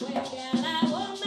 much better than I was.